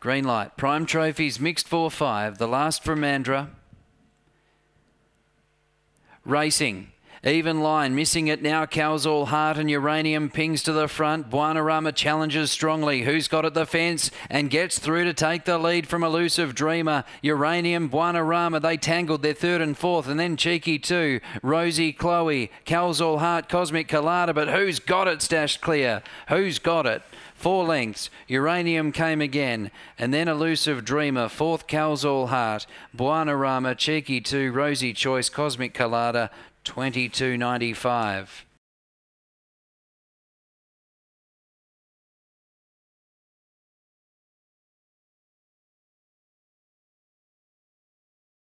Green light. Prime trophies mixed 4 5. The last from Mandurah. Racing. Even line, missing it now. Cows All Heart and Uranium pings to the front. Buonarama challenges strongly. Who's got at the fence and gets through to take the lead from Elusive Dreamer. Uranium, Buonarama, they tangled their third and fourth, and then Cheeky two. Rosie, Chloe, Cows All Heart, Cosmic Colada, but who's got it stashed clear? Who's got it? Four lengths. Uranium came again. And then Elusive Dreamer. Fourth, Cows All Heart. Buonarama, Cheeky 2, Rosie Choice, Cosmic Colada, 22.95.